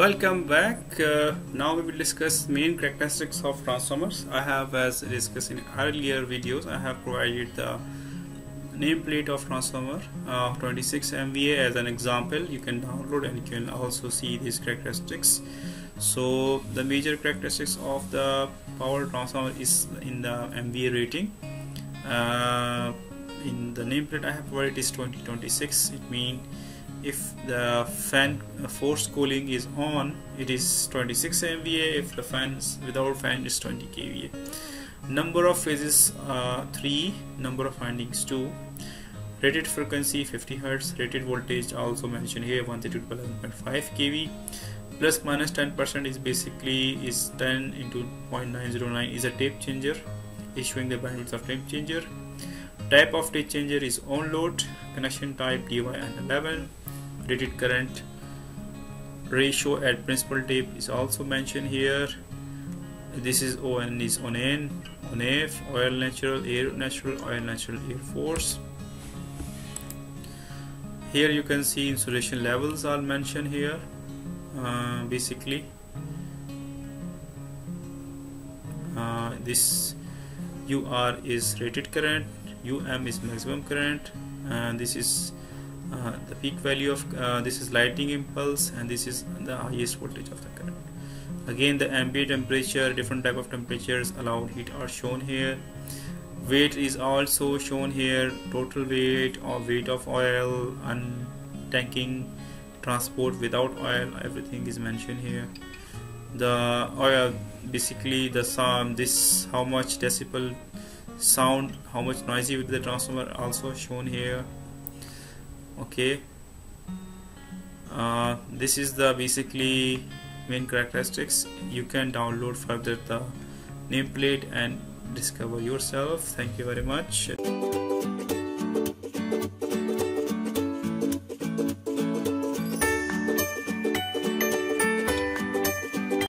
Welcome back. Uh, now we will discuss main characteristics of transformers. I have as discussed in earlier videos, I have provided the nameplate of transformer uh, 26 MVA as an example. You can download and you can also see these characteristics. So the major characteristics of the power transformer is in the MVA rating. Uh, in the nameplate I have provided is 2026. It means if the fan force cooling is on it is 26 MVA if the fan is without fan is 20 kVA number of phases uh, 3 number of windings 2 rated frequency 50 Hz rated voltage also mentioned here 132.11.5 kV plus minus 10% is basically is 10 into 0.909 is a tap changer issuing the bandwidth of tap changer. Type of tap changer is on load connection type DYN11 rated current ratio at principal tap is also mentioned here. This is on is on N on F oil natural air natural oil natural air force. Here you can see insulation levels are mentioned here uh, basically. Uh, this UR is rated current UM is maximum current and this is peak value of uh, this is lighting impulse and this is the highest voltage of the current. Again the ambient temperature different type of temperatures allowed heat are shown here. Weight is also shown here total weight or weight of oil and tanking transport without oil everything is mentioned here. The oil basically the sum this how much decibel sound how much noisy with the transformer also shown here. Okay uh, this is the basically main characteristics. You can download further the nameplate and discover yourself. Thank you very much